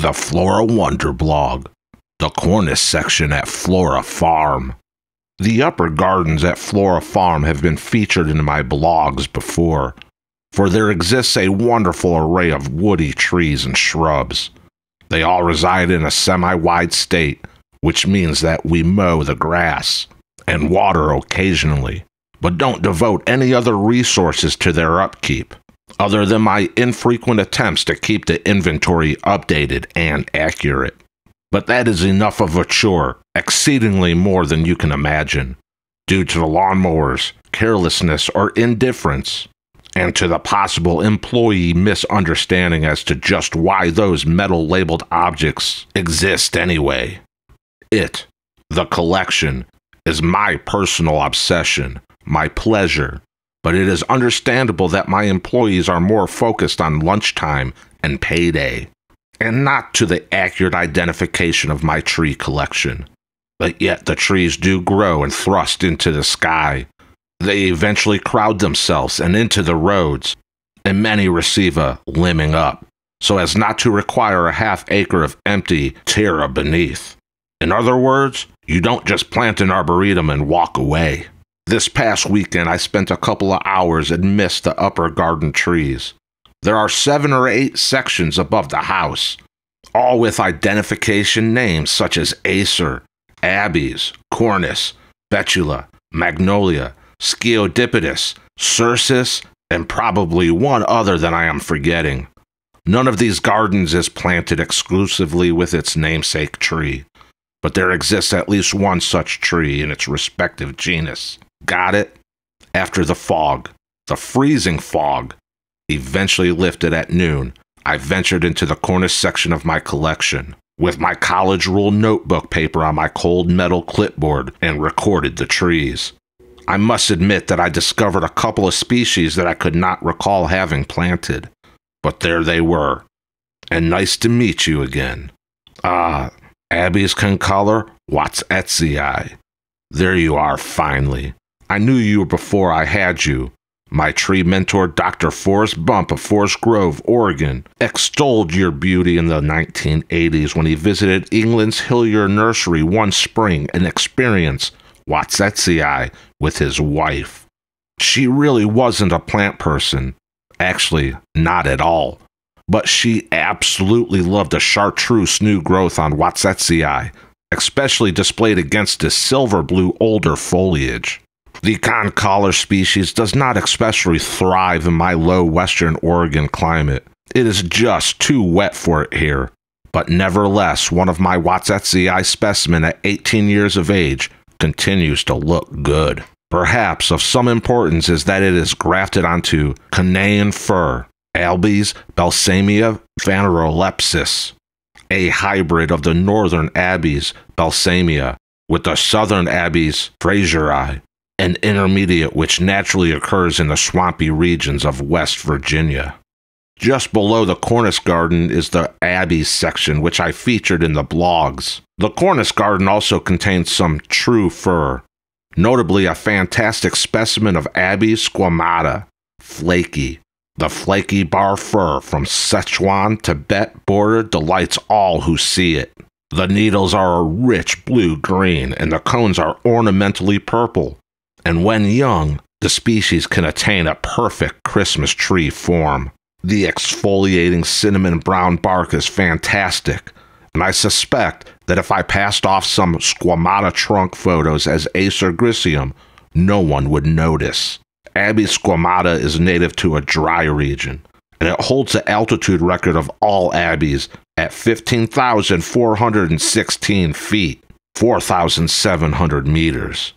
The Flora Wonder blog. The Cornus section at Flora Farm. The upper gardens at Flora Farm have been featured in my blogs before, for there exists a wonderful array of woody trees and shrubs. They all reside in a semi wide state, which means that we mow the grass and water occasionally, but don't devote any other resources to their upkeep, other than my infrequent attempts to keep the inventory updated and accurate. But that is enough of a chore, exceedingly more than you can imagine, due to the lawnmowers, carelessness, or indifference, and to the possible employee misunderstanding as to just why those metal labeled objects exist anyway. It, the collection, is my personal obsession, my pleasure, but it is understandable that my employees are more focused on lunchtime and payday, and not to the accurate identification of my tree collection. But yet the trees do grow and thrust into the sky. They eventually crowd themselves and into the roads, and many receive a limbing up, so as not to require a half acre of empty terra beneath. In other words, you don't just plant an arboretum and walk away. This past weekend, I spent a couple of hours amidst the upper garden trees. There are seven or eight sections above the house, all with identification names such as Acer, Abies, Cornus, Betula, Magnolia, Sciadopitys, Cercis, and probably one other that I am forgetting. None of these gardens is planted exclusively with its namesake tree, but there exists at least one such tree in its respective genus. Got it? After the fog, the freezing fog, eventually lifted at noon, I ventured into the Cornus section of my collection with my college rule notebook paper on my cold metal clipboard and recorded the trees. I must admit that I discovered a couple of species that I could not recall having planted, but there they were. And nice to meet you again. Ah, Abies concolor, Wattezii. There you are, finally. I knew you before I had you. My tree mentor, Dr. Forrest Bump of Forest Grove, Oregon, extolled your beauty in the 1980s when he visited England's Hillier Nursery one spring and experienced Wattezii with his wife. She really wasn't a plant person. Actually, not at all. But she absolutely loved the chartreuse new growth on Wattezii, especially displayed against the silver blue older foliage. The concolor species does not especially thrive in my low western Oregon climate. It is just too wet for it here. But nevertheless, one of my Wattezii specimen at 18 years of age continues to look good. Perhaps of some importance is that it is grafted onto Canaan fir, Abies balsamea phanerolepis, a hybrid of the northern Abies balsamea with the southern Abies fraseri, an intermediate which naturally occurs in the swampy regions of West Virginia. Just below the Cornus Garden is the Abies section, which I featured in the blogs. The Cornus Garden also contains some true fir, notably a fantastic specimen of Abies squamata, flaky. The flaky bar fir from Sichuan, Tibet border delights all who see it. The needles are a rich blue green, and the cones are ornamentally purple. And when young, the species can attain a perfect Christmas tree form. The exfoliating cinnamon brown bark is fantastic, and I suspect that if I passed off some squamata trunk photos as Acer griseum, no one would notice. Abies squamata is native to a dry region, and it holds the altitude record of all Abies at 15,416 feet, 4,700 meters.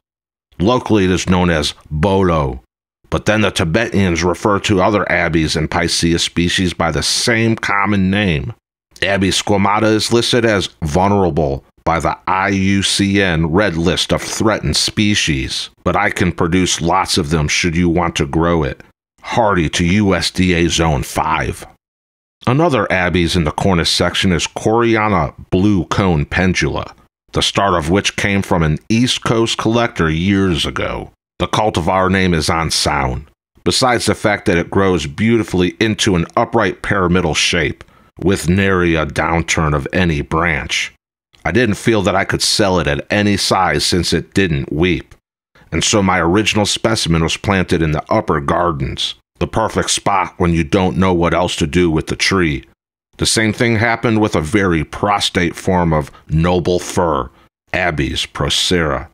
Locally, it is known as bolo, but then the Tibetans refer to other Abies and Picea species by the same common name. Abies squamata is listed as vulnerable by the IUCN Red List of Threatened Species, but I can produce lots of them should you want to grow it. Hardy to USDA Zone 5. Another Abies in the Cornus section is koreana blue cone pendula, the start of which came from an East Coast collector years ago. The cultivar name is on sound, besides the fact that it grows beautifully into an upright pyramidal shape, with nary a downturn of any branch. I didn't feel that I could sell it at any size since it didn't weep, and so my original specimen was planted in the upper gardens, the perfect spot when you don't know what else to do with the tree. The same thing happened with a very prostate form of noble fir, Abies procera,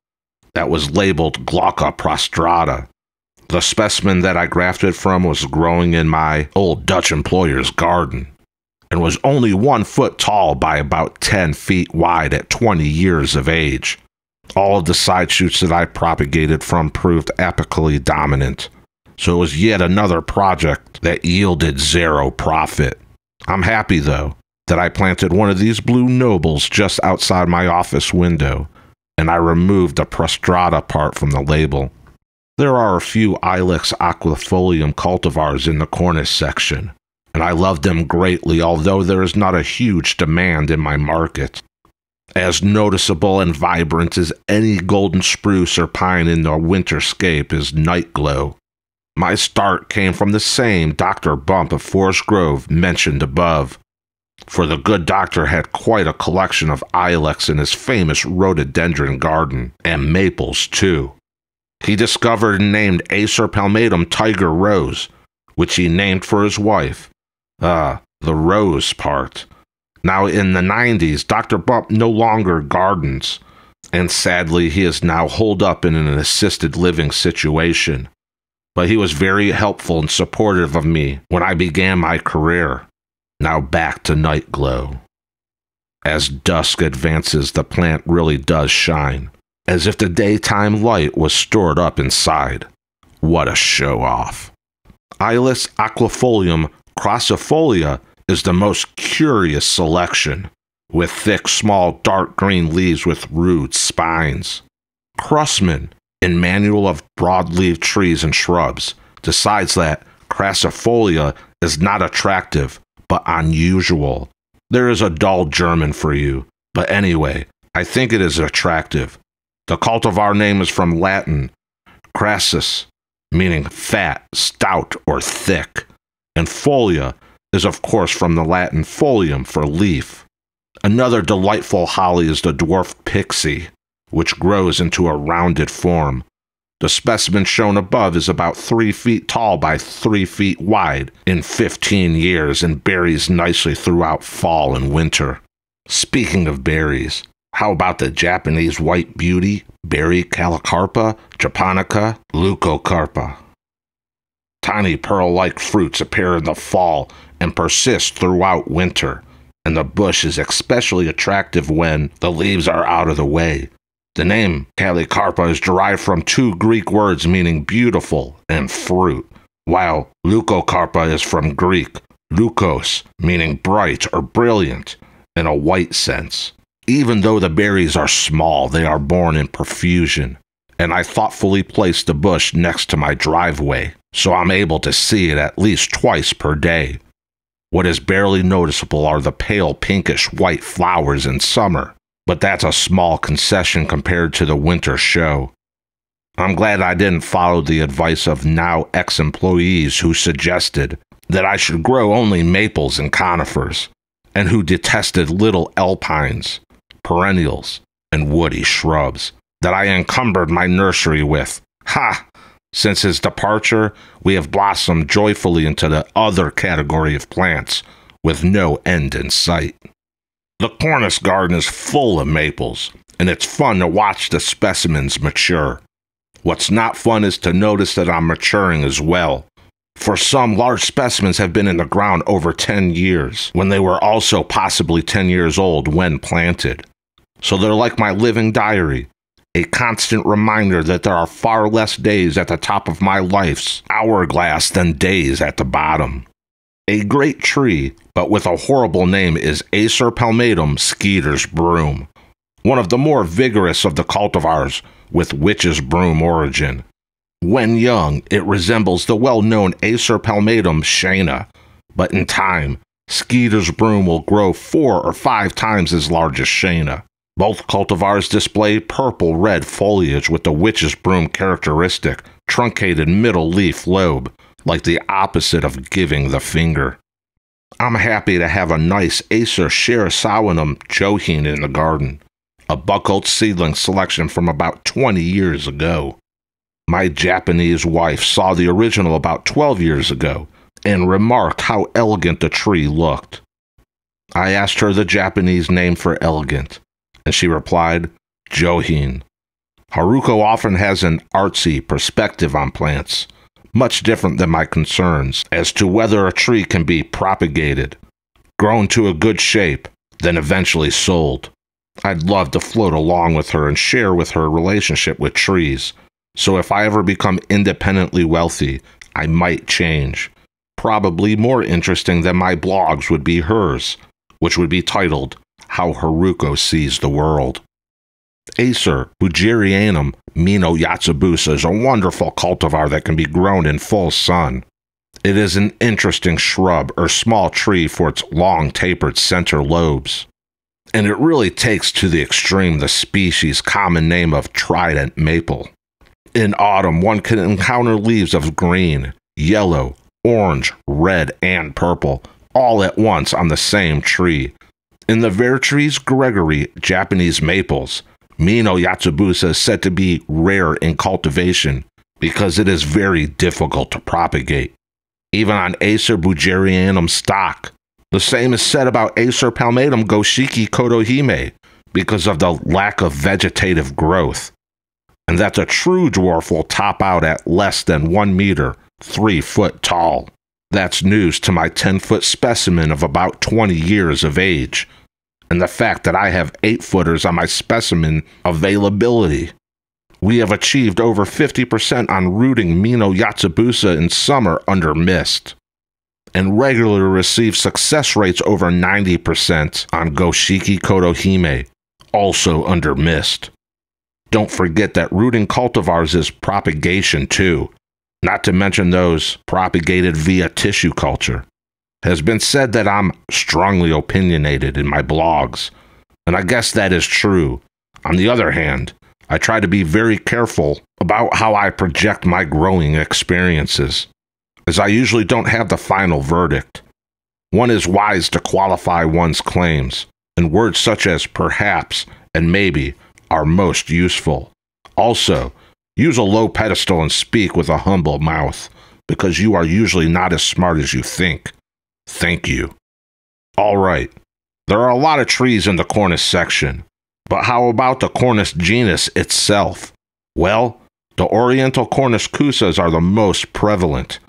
that was labeled Glauca prostrata. The specimen that I grafted from was growing in my old Dutch employer's garden and was only one foot tall by about 10 feet wide at 20 years of age. All of the side shoots that I propagated from proved apically dominant, so it was yet another project that yielded zero profit. I'm happy, though, that I planted one of these blue nobles just outside my office window, and I removed the prostrata part from the label. There are a few Ilex aquifolium cultivars in the Cornus section, and I love them greatly, although there is not a huge demand in my market. As noticeable and vibrant as any golden spruce or pine in the winterscape is Night Glow. My start came from the same Dr. Bump of Forest Grove mentioned above, for the good doctor had quite a collection of ilex in his famous rhododendron garden, and maples too. He discovered and named Acer palmatum tiger rose, which he named for his wife, Ah, the rose part. Now, in the 90s, Dr. Bump no longer gardens, and sadly, he is now holed up in an assisted living situation. But he was very helpful and supportive of me when I began my career. Now back to Night Glow. As dusk advances, the plant really does shine, as if the daytime light was stored up inside. What a show off! Ilex aquifolium Crassifolia is the most curious selection, with thick, small, dark green leaves with rude spines. Krüssmann, in Manual of Broadleaf Trees and Shrubs, decides that crassifolia is not attractive, but unusual. There is a dull German for you, but anyway, I think it is attractive. The cultivar name is from Latin, crassus, meaning fat, stout, or thick and folia is, of course, from the Latin folium for leaf. Another delightful holly is the dwarf pyxie, which grows into a rounded form. The specimen shown above is about 3 feet tall by 3 feet wide in 15 years and berries nicely throughout fall and winter. Speaking of berries, how about the Japanese white beauty, berry Callicarpa, japonica, leucocarpa? Tiny pearl like fruits appear in the fall and persist throughout winter, and the bush is especially attractive when the leaves are out of the way. The name Callicarpa is derived from two Greek words meaning beautiful and fruit, while leucocarpa is from Greek leukos, meaning bright or brilliant in a white sense. Even though the berries are small, they are borne in profusion, and I thoughtfully placed the bush next to my driveway so I'm able to see it at least twice per day. What is barely noticeable are the pale pinkish white flowers in summer, but that's a small concession compared to the winter show. I'm glad I didn't follow the advice of now ex employees who suggested that I should grow only maples and conifers, and who detested little alpines, perennials, and woody shrubs that I encumbered my nursery with. Ha! Since his departure, we have blossomed joyfully into the other category of plants, with no end in sight. The Cornus garden is full of maples, and it's fun to watch the specimens mature. What's not fun is to notice that I'm maturing as well. For some, large specimens have been in the ground over 10 years, when they were also possibly 10 years old when planted. So they're like my living diary, a constant reminder that there are far less days at the top of my life's hourglass than days at the bottom. A great tree, but with a horrible name, is Acer palmatum skeeter's broom, one of the more vigorous of the cultivars with witch's broom origin. When young, it resembles the well known Acer palmatum Shaina, but in time, Skeeter's broom will grow four or five times as large as Shaina. Both cultivars display purple red foliage with the witch's broom characteristic, truncated middle leaf lobe, like the opposite of giving the finger. I'm happy to have a nice Acer Shirasawanum Johin in the garden, a Buchholz seedling selection from about 20 years ago. My Japanese wife saw the original about 12 years ago and remarked how elegant the tree looked. I asked her the Japanese name for elegant, and she replied, Johin. Haruko often has an artsy perspective on plants, much different than my concerns as to whether a tree can be propagated, grown to a good shape, then eventually sold. I'd love to float along with her and share with her relationship with trees. So if I ever become independently wealthy, I might change. Probably more interesting than my blogs would be hers, which would be titled How Haruko Sees the World. Acer buergerianum Mino Yatsubusa is a wonderful cultivar that can be grown in full sun. It is an interesting shrub or small tree for its long tapered center lobes. And it really takes to the extreme the species' common name of trident maple. In autumn, one can encounter leaves of green, yellow, orange, red, and purple, all at once on the same tree. In the Vertrees Gregory Japanese maples, Mino Yatsubusa is said to be rare in cultivation because it is very difficult to propagate. Even on Acer buergerianum stock, the same is said about Acer palmatum Goshiki Kotohime because of the lack of vegetative growth, and that the true dwarf will top out at less than 1 meter, 3 foot tall. That's news to my 10 foot specimen of about 20 years of age and the fact that I have eight footers on my specimen availability. We have achieved over 50% on rooting Mino Yatsubusa in summer under mist, and regularly receive success rates over 90% on Goshiki Kotohime, also under mist. Don't forget that rooting cultivars is propagation too, not to mention those propagated via tissue culture has been said that I'm strongly opinionated in my blogs, and I guess that is true. On the other hand, I try to be very careful about how I project my growing experiences, as I usually don't have the final verdict. One is wise to qualify one's claims, and words such as perhaps and maybe are most useful. Also, use a low pedestal and speak with a humble mouth, because you are usually not as smart as you think. Thank you. All right. There are a lot of trees in the Cornus section, but how about the Cornus genus itself? Well, the Oriental Cornus Kousas are the most prevalent,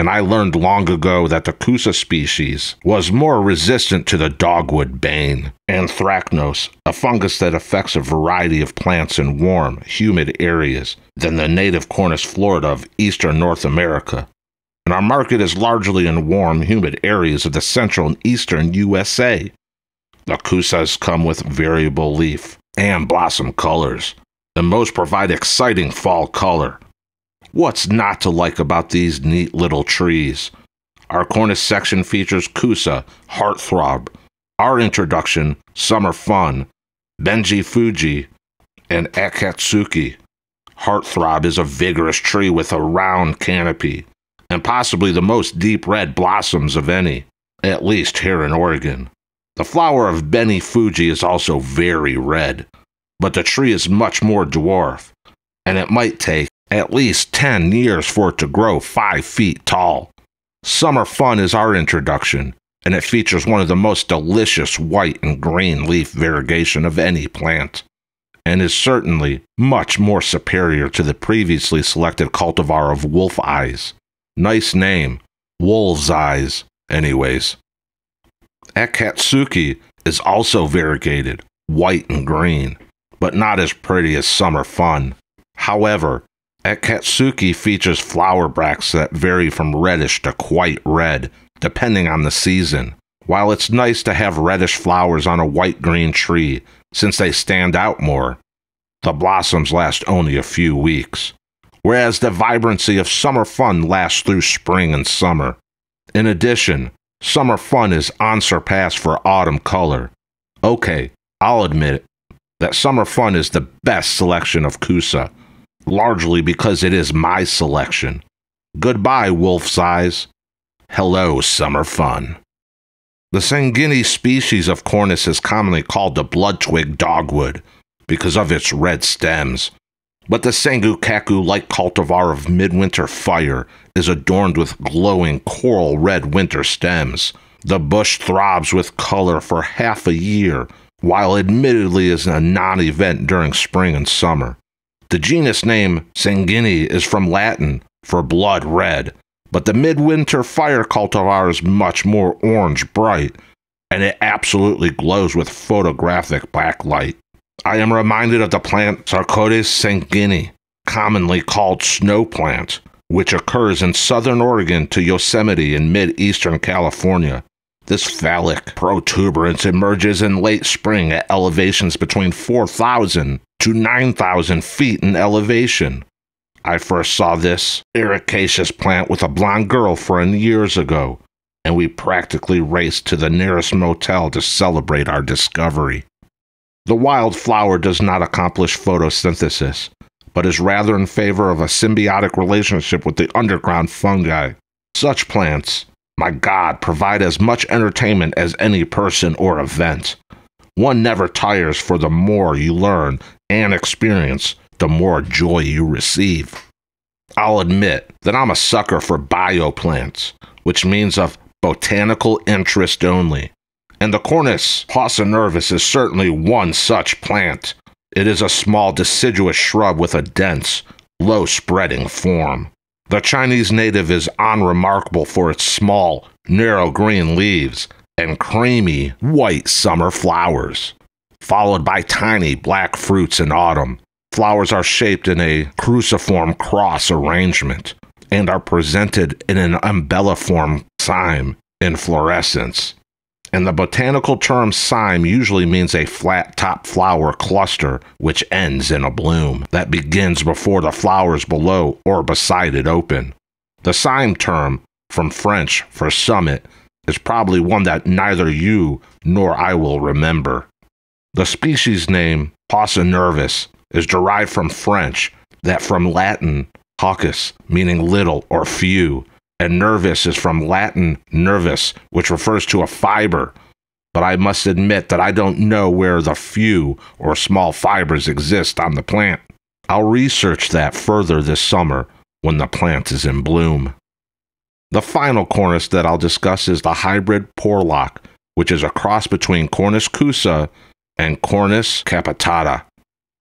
and I learned long ago that the Kousa species was more resistant to the dogwood bane, anthracnose, a fungus that affects a variety of plants in warm, humid areas, than the native Cornus florida of eastern North America and our market is largely in warm, humid areas of the central and eastern USA. The kousas come with variable leaf and blossom colors, and most provide exciting fall color. What's not to like about these neat little trees? Our Cornus section features kousa, Heartthrob, our introduction, Summer Fun, Beni Fuji, and Akatsuki. Heartthrob is a vigorous tree with a round canopy and possibly the most deep red blossoms of any, at least here in Oregon. The flower of Beni Fuji is also very red, but the tree is much more dwarf, and it might take at least 10 years for it to grow 5 feet tall. Summer Fun is our introduction, and it features one of the most delicious white and green leaf variegation of any plant, and is certainly much more superior to the previously selected cultivar of wolf eyes. Nice name. Wolf's Eyes, anyways. Akatsuki is also variegated, white and green, but not as pretty as Summer Fun. However, Akatsuki features flower bracts that vary from reddish to quite red, depending on the season. While it's nice to have reddish flowers on a white green tree, since they stand out more, the blossoms last only a few weeks whereas the vibrancy of summer fun lasts through spring and summer. In addition, summer fun is unsurpassed for autumn color. Okay, I'll admit it, that summer fun is the best selection of Kousa, largely because it is my selection. Goodbye, Wolf's Eyes. Hello, summer fun. The sanguinea species of cornus is commonly called the blood twig dogwood because of its red stems. But the Sango-kaku like cultivar of midwinter fire is adorned with glowing coral red winter stems. The bush throbs with color for half a year, while admittedly is a non event during spring and summer. The genus name Sanguinea is from Latin for blood red, but the midwinter fire cultivar is much more orange bright, and it absolutely glows with photographic backlight. I am reminded of the plant Sarcodes sanguinea, commonly called snow plant, which occurs in southern Oregon to Yosemite in mid eastern California. This phallic protuberance emerges in late spring at elevations between 4,000 to 9,000 feet in elevation. I first saw this ericaceous plant with a blonde girlfriend years ago, and we practically raced to the nearest motel to celebrate our discovery. The wildflower does not accomplish photosynthesis, but is rather in favor of a symbiotic relationship with the underground fungi. Such plants, my God, provide as much entertainment as any person or event. One never tires for the more you learn and experience the more joy you receive. I'll admit that I'm a sucker for bioplants, which means of botanical interest only. And the Cornus paucinervis is certainly one such plant. It is a small deciduous shrub with a dense, low spreading form. The Chinese native is unremarkable for its small, narrow green leaves and creamy, white summer flowers, followed by tiny black fruits in autumn Flowers are shaped in a cruciform cross arrangement and are presented in an umbelliform cyme inflorescence. And the botanical term cyme usually means a flat top flower cluster which ends in a bloom that begins before the flowers below or beside it open. The cyme term, from French for summit, is probably one that neither you nor I will remember. The species name, Paucinervis, is derived from French, that from Latin, paucus, meaning little or few, and nervus is from Latin nervus, which refers to a fiber. But I must admit that I don't know where the few or small fibers exist on the plant. I'll research that further this summer when the plant is in bloom. The final cornus that I'll discuss is the hybrid porlock, which is a cross between Cornus kousa and Cornus capitata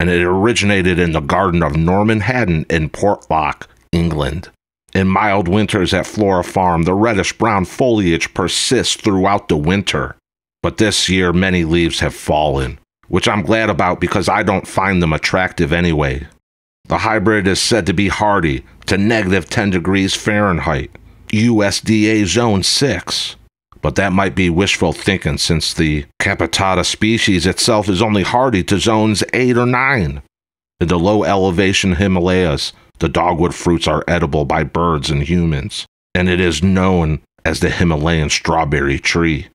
and it originated in the garden of Norman Hadden in Porlock, England. In mild winters at Flora Farm, the reddish brown foliage persists throughout the winter. But this year, many leaves have fallen, which I'm glad about because I don't find them attractive anyway. The hybrid is said to be hardy to negative 10 degrees Fahrenheit, USDA Zone 6 but that might be wishful thinking since the capitata species itself is only hardy to zones 8 or 9. In the low elevation Himalayas, the dogwood fruits are edible by birds and humans, and it is known as the Himalayan strawberry tree.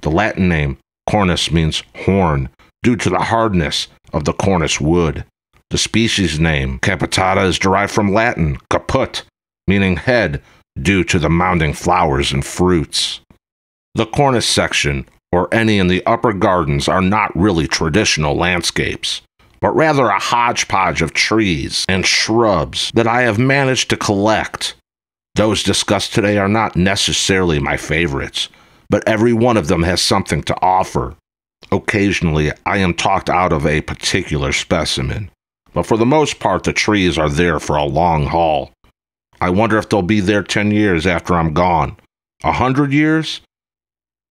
The Latin name, cornus, means horn, due to the hardness of the cornus wood. The species name, capitata, is derived from Latin, caput, meaning head, due to the mounding flowers and fruits. The Cornus section, or any in the upper gardens, are not really traditional landscapes, but rather a hodgepodge of trees and shrubs that I have managed to collect. Those discussed today are not necessarily my favorites, but every one of them has something to offer. Occasionally, I am talked out of a particular specimen, but for the most part, the trees are there for a long haul. I wonder if they'll be there 10 years after I'm gone. A hundred years?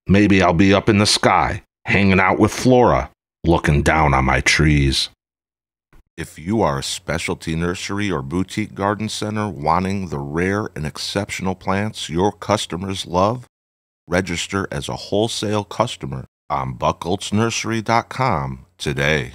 Maybe I'll be up in the sky, hanging out with Flora, looking down on my trees. If you are a specialty nursery or boutique garden center wanting the rare and exceptional plants your customers love, register as a wholesale customer on buchholznursery.com today.